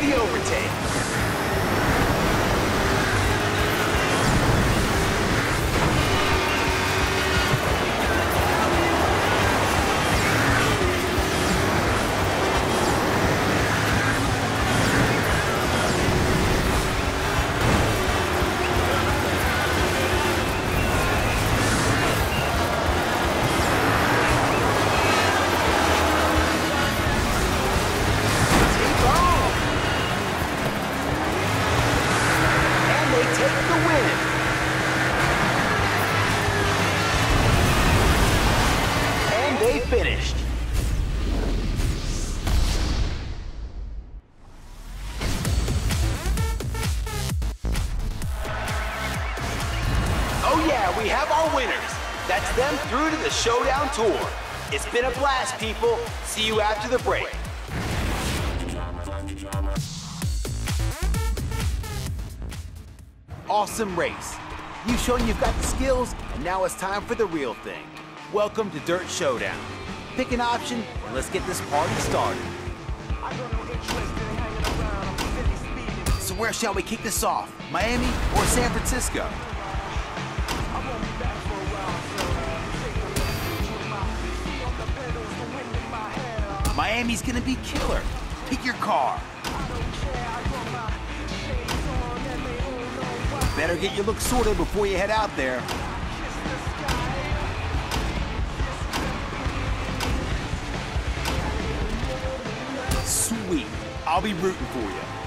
the overtake. Showdown Tour. It's been a blast, people. See you after the break. Awesome race. You've shown you've got the skills, and now it's time for the real thing. Welcome to Dirt Showdown. Pick an option, and let's get this party started. So where shall we kick this off? Miami or San Francisco? Miami's gonna be killer. Pick your car. Better get your look sorted before you head out there. Sweet. I'll be rooting for you.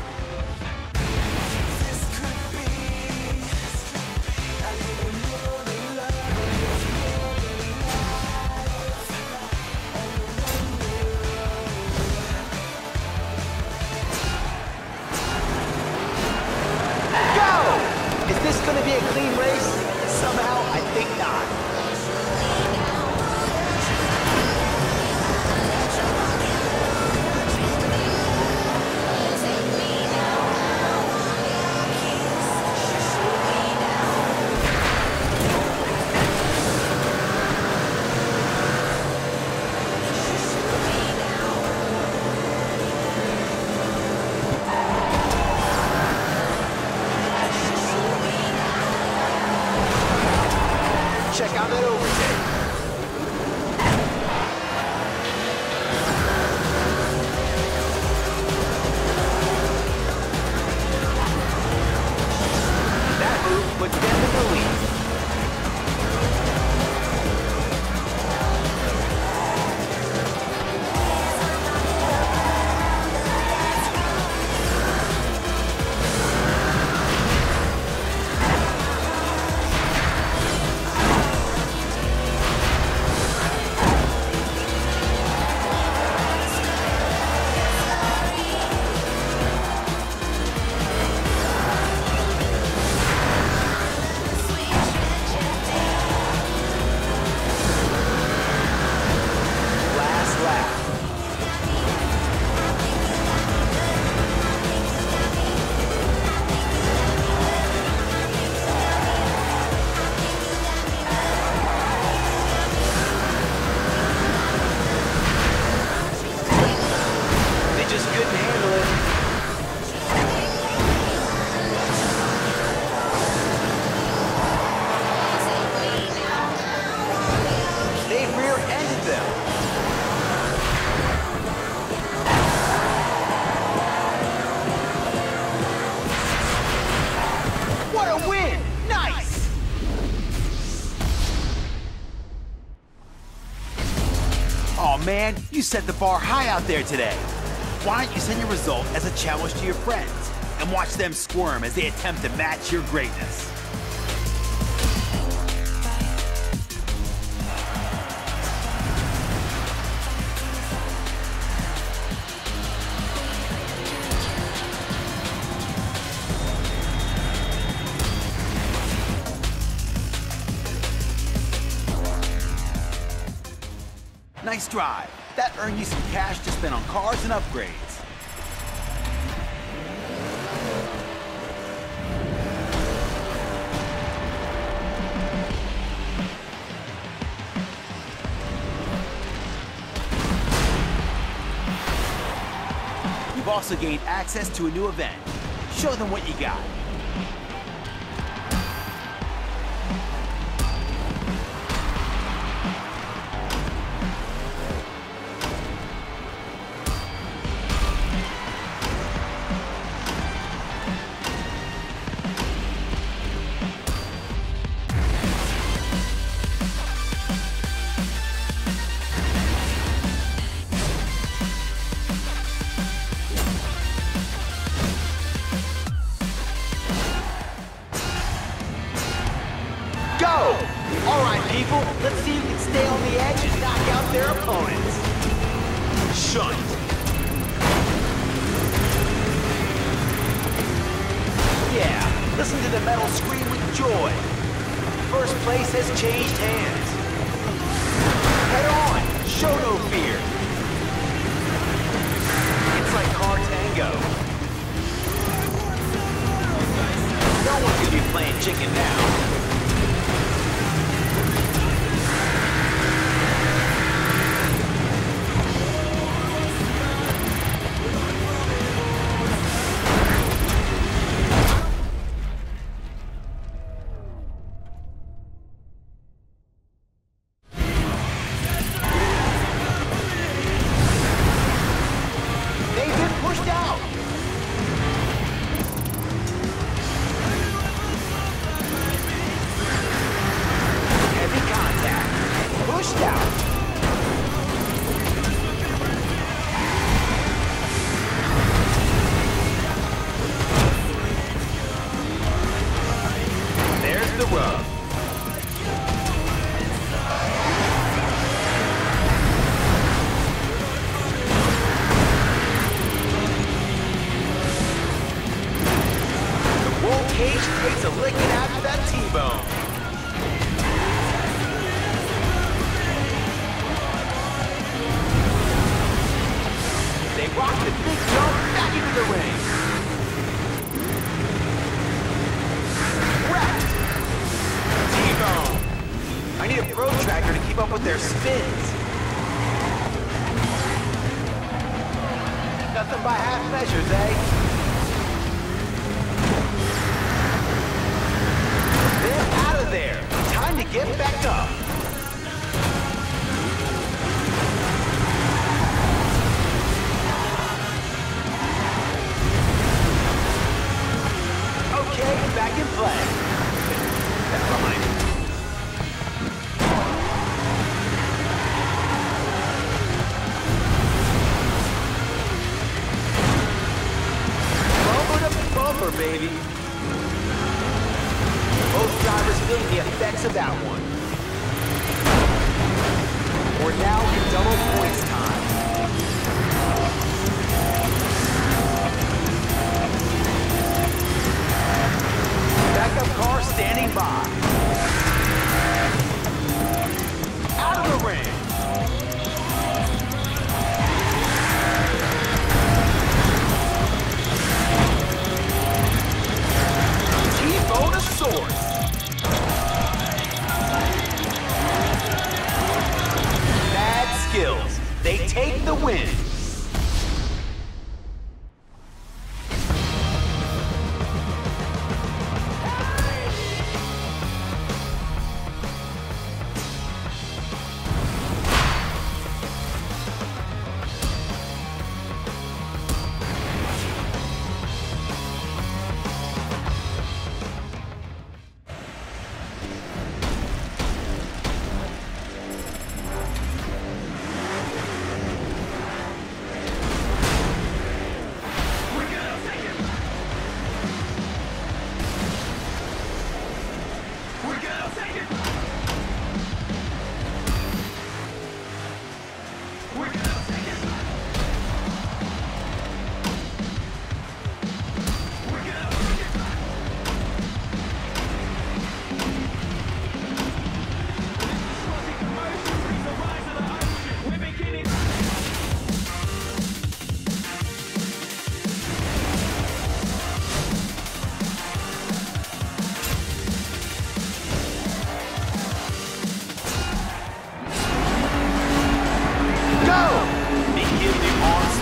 You set the bar high out there today. Why don't you send your result as a challenge to your friends and watch them squirm as they attempt to match your greatness. Nice drive earn you some cash to spend on cars and upgrades. You've also gained access to a new event. Show them what you got. by.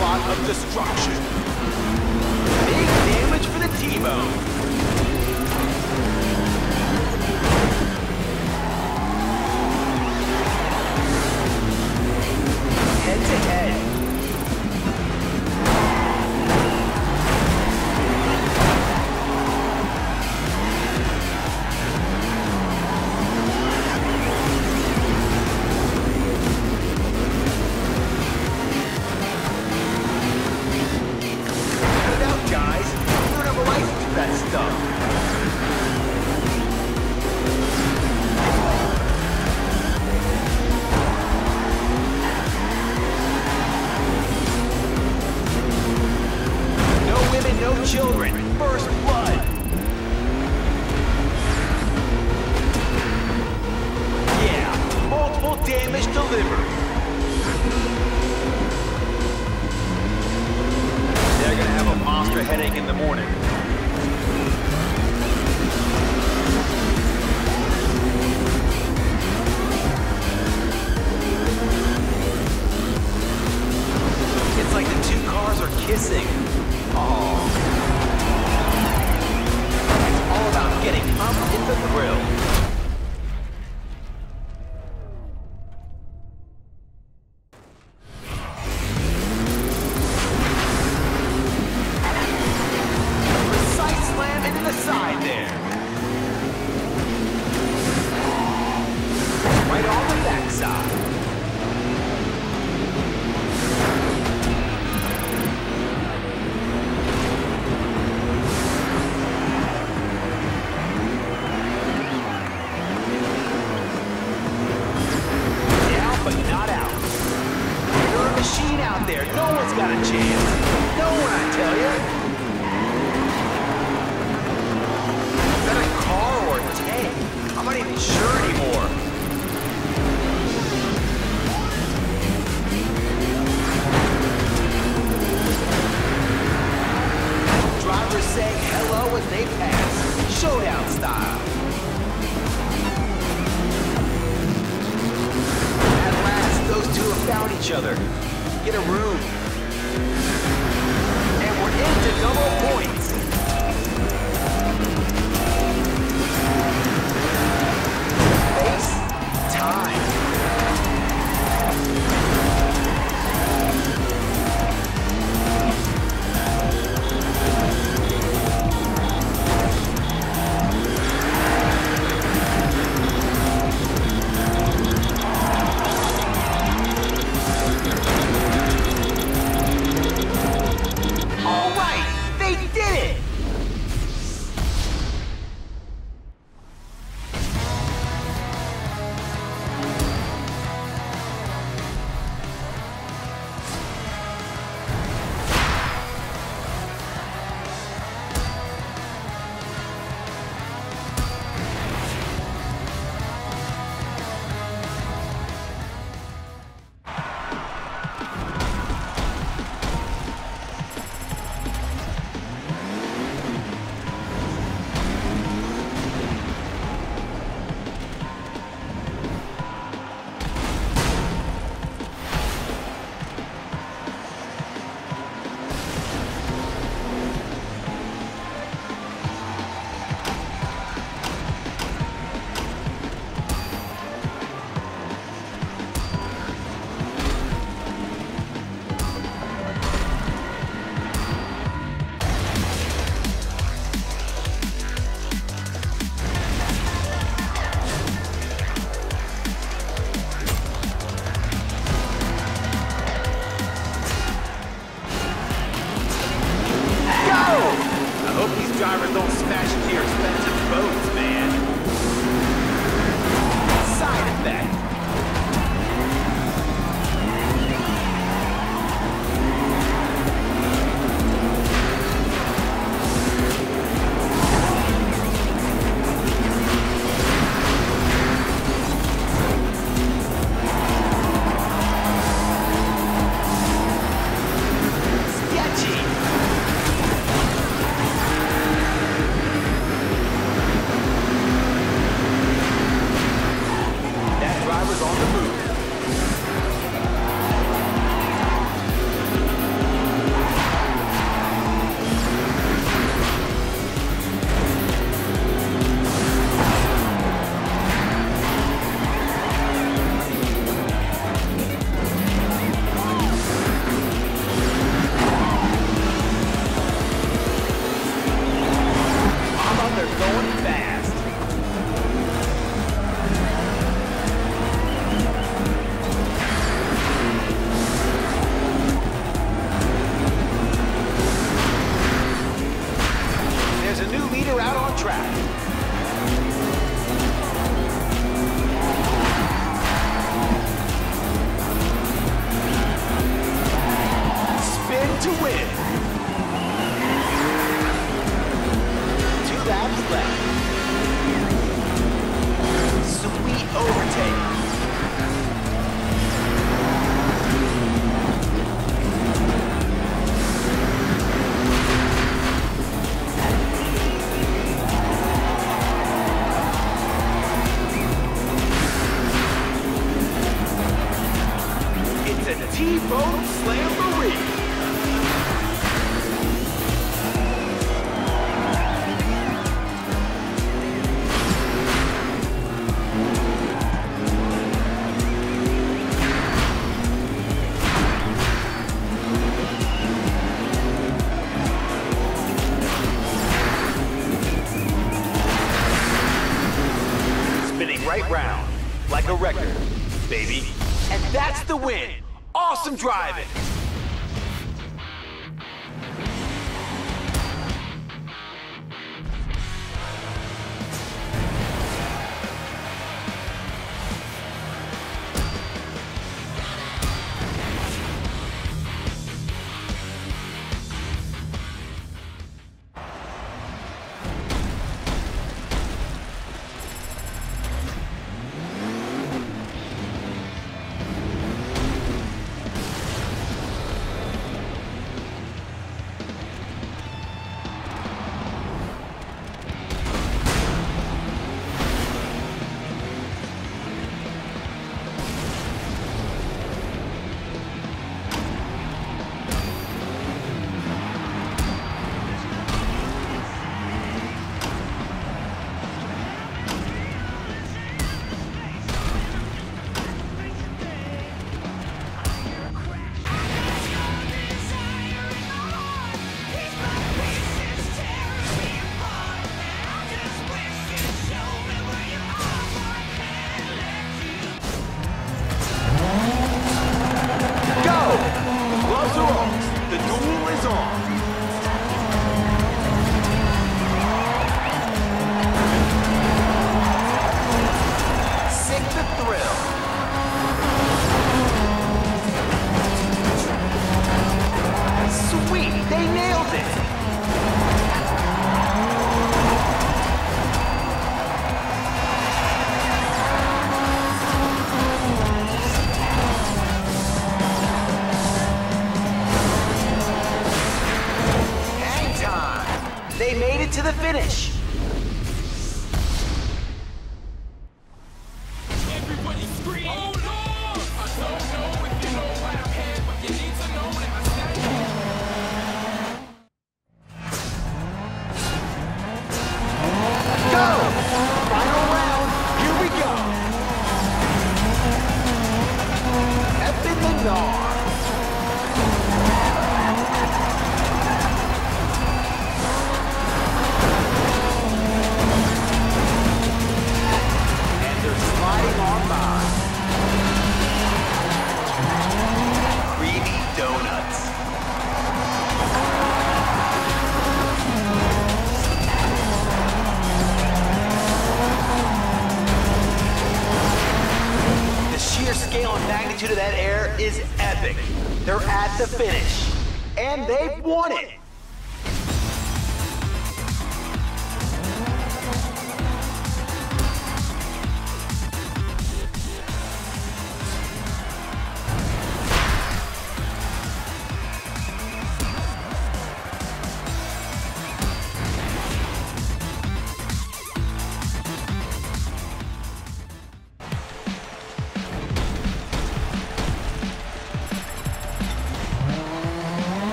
onslaught of destruction. Big damage for the T-Bone. Head to head. right round, like a record, baby. And that's the win. Awesome driving. They nailed it!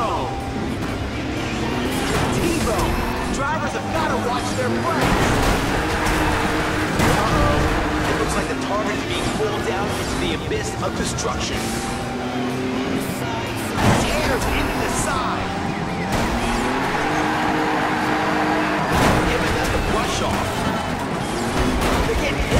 T-Bone! T-Bone! Drivers have got to watch their brakes! Uh-oh. It looks like the target is being pulled down into the abyss of destruction. Tears into the side! Giving us the brush off. They're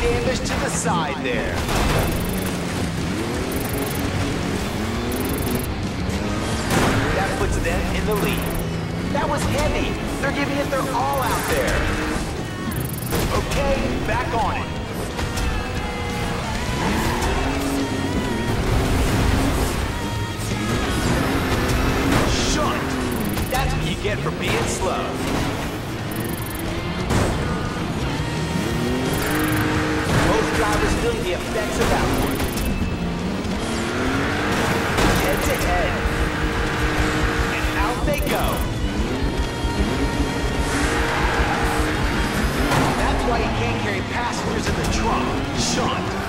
Damage to the side there. That puts them in the lead. That was heavy. They're giving it their all out there. Okay, back on it. That's what you get for being slow. Most drivers feeling the effects of one. Head to head. And out they go. That's why you can't carry passengers in the trunk. Shunt.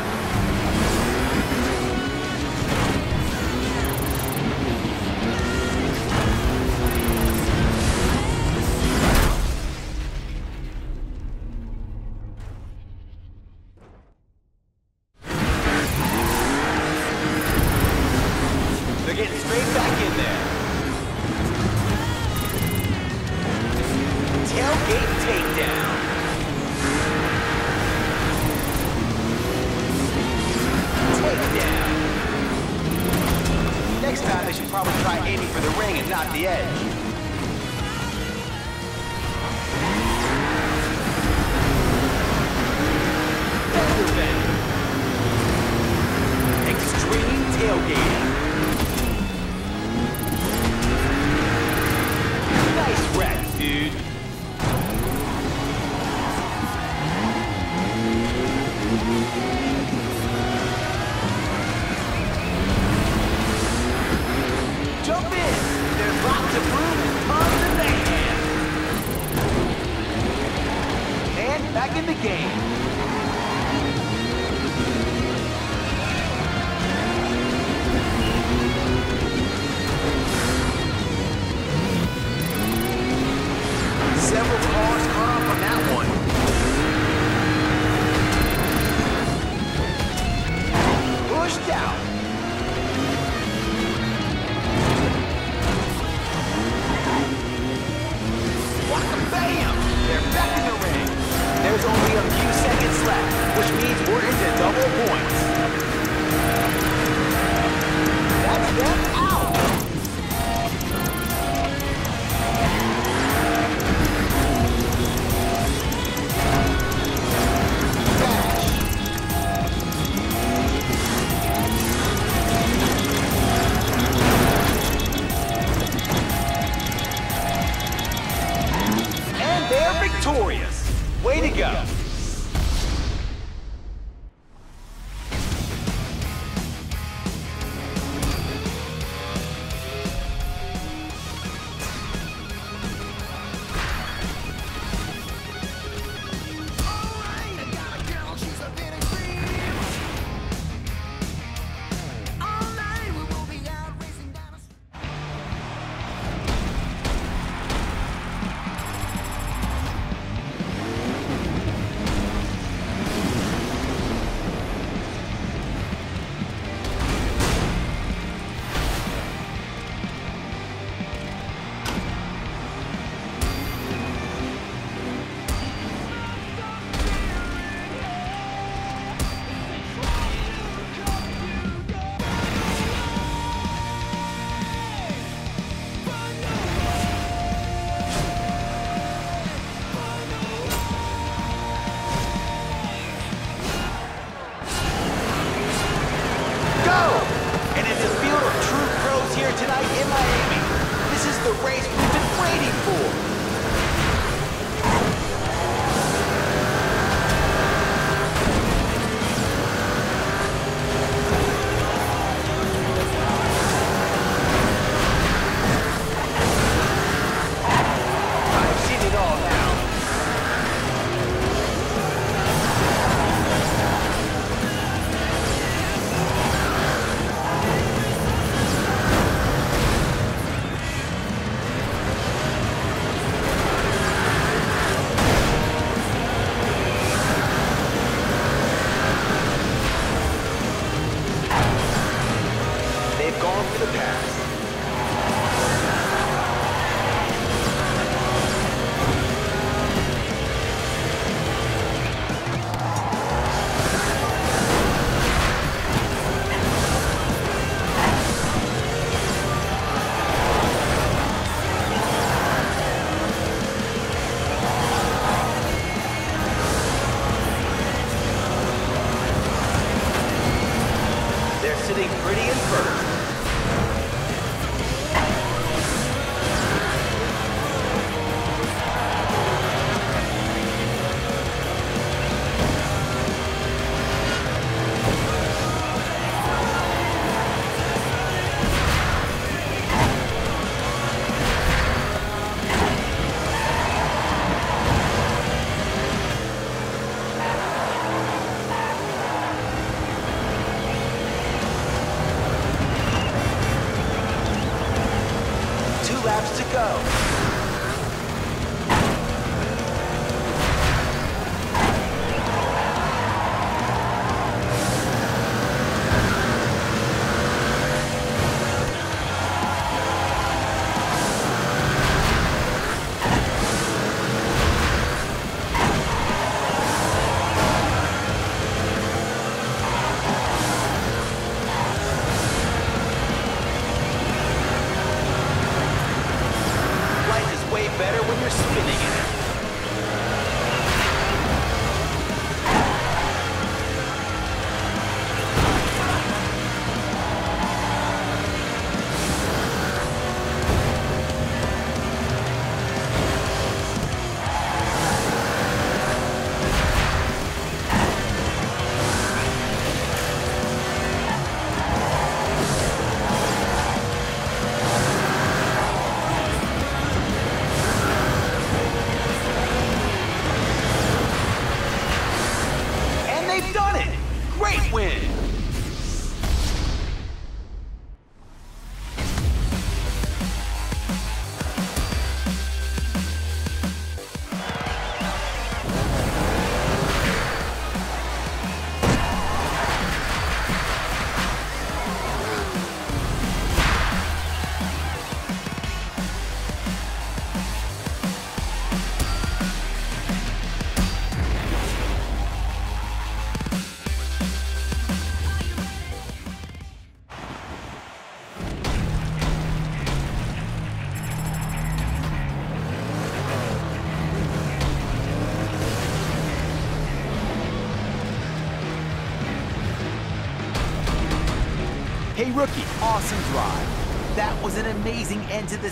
rookie, awesome drive. That was an amazing end to the